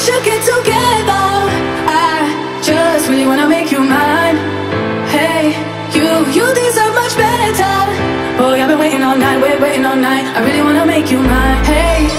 should get together. I just really wanna make you mine. Hey, you, you deserve much better. Boy, I've been waiting all night, wait, waiting all night. I really wanna make you mine. Hey,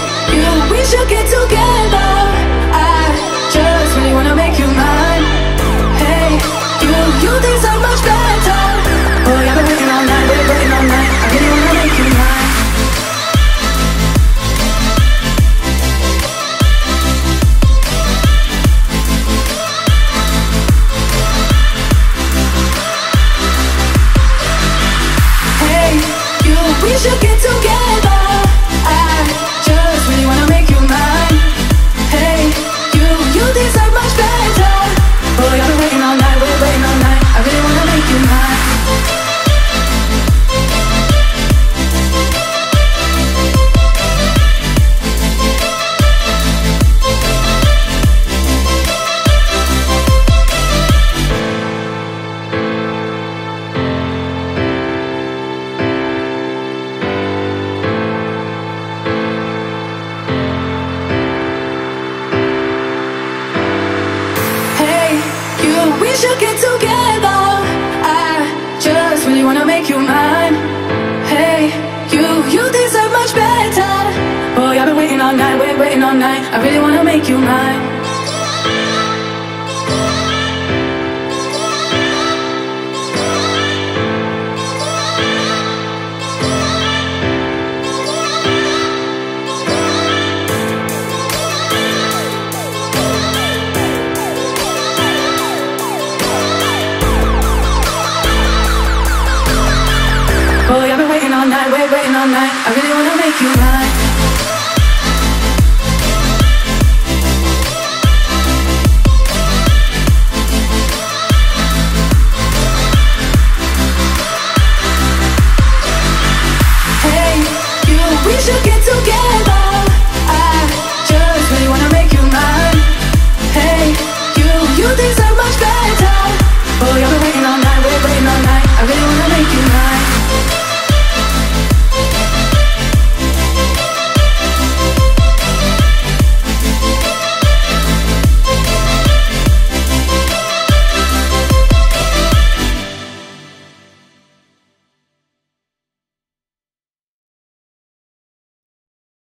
should get together. I just really wanna make you mine. Hey, you, you deserve much better. Boy, I've been waiting all night, wait, waiting all night. I really wanna make you mine. Night. I really wanna make you mine.